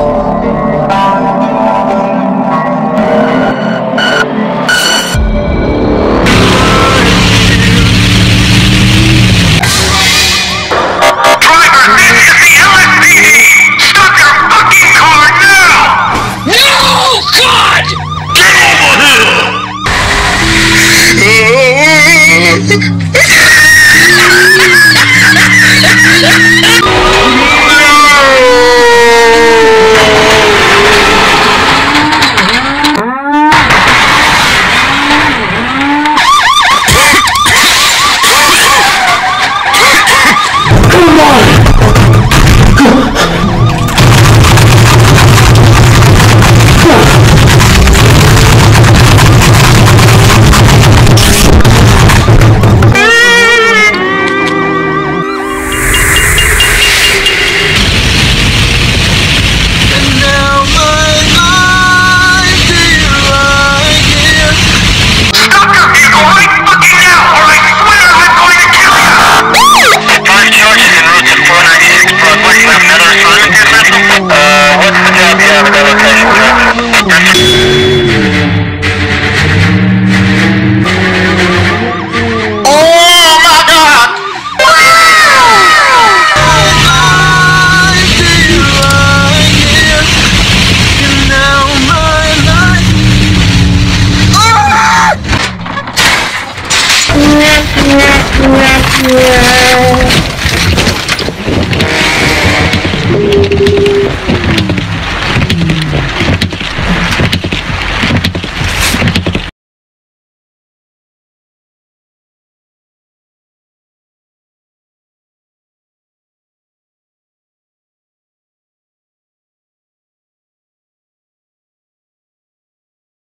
Driver, Yeah.